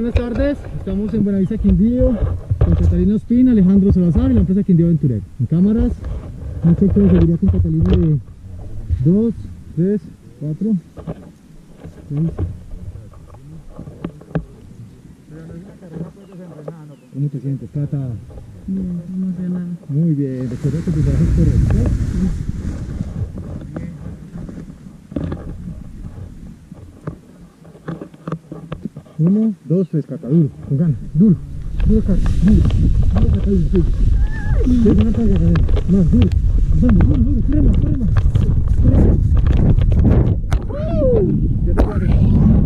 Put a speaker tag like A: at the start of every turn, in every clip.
A: buenas tardes. Estamos en Buenavista Quindío con Catalina Ospina, Alejandro Salazar y la empresa Quindío Aventurero. En cámaras, un cheque de seguridad con Catalina de 2, 3, 4, 6. ¿Cómo te sientes, Cata?
B: Bien, emocionada.
A: Muy bien, recuerda que tu trabajo es correcto. Uno, dos, tres, Cata, duro, con ganas, duro, duro, Cata, duro, duro, Cata, duro, sí. Sí, con harta ganas, más, duro, vamos, duro, duro, corre más, corre más. Ya te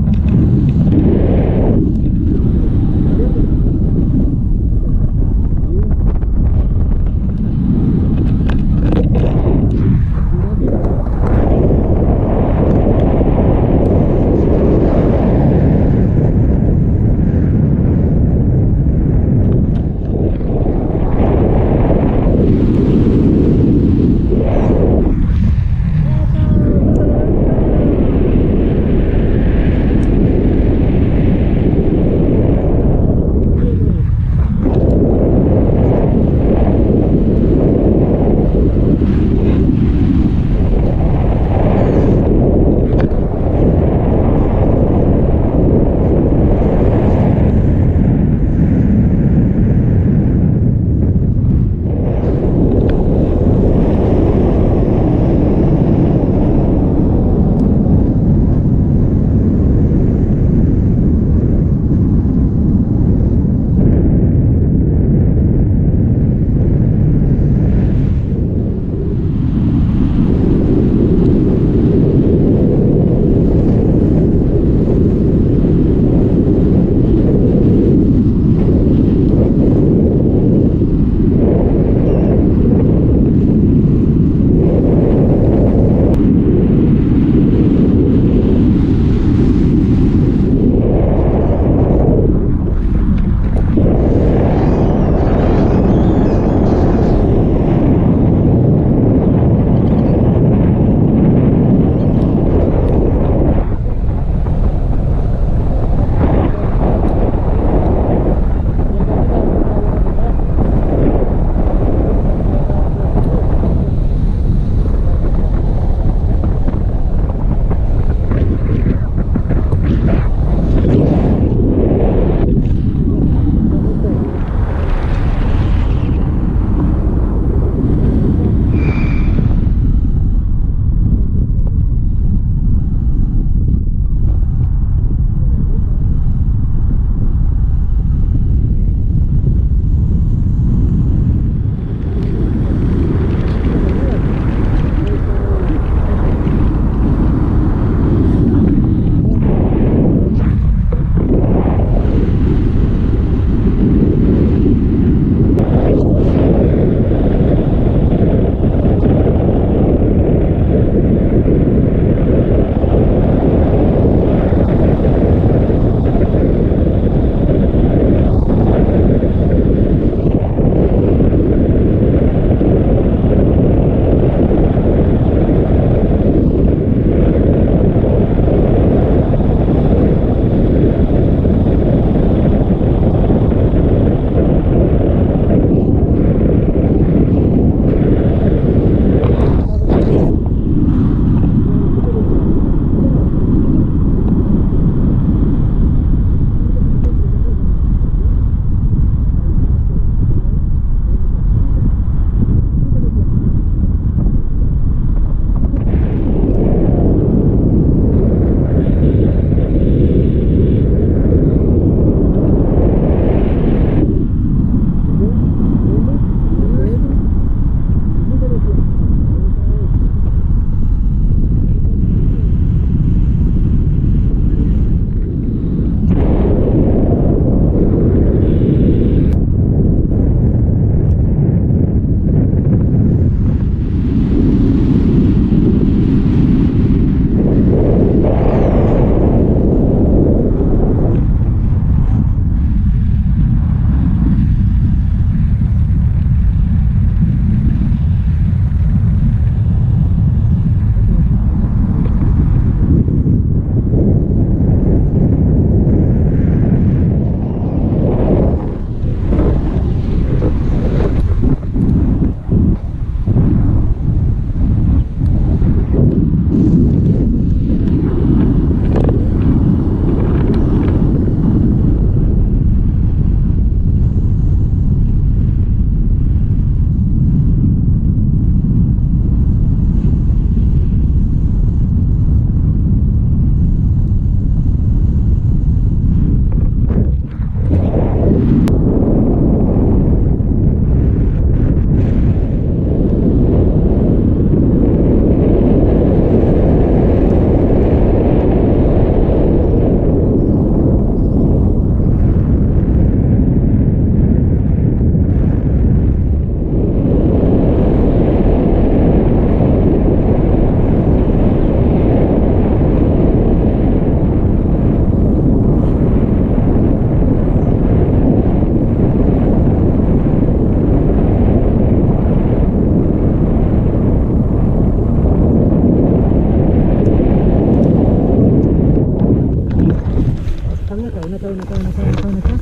A: tabla acá, una tabla, una tabla, una tabla, una tabla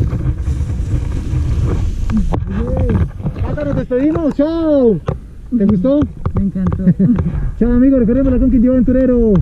A: acá. nos despedimos, chao. ¿Te gustó?
B: Me encantó.
A: chao amigos, recorremos la conquista de aventurero.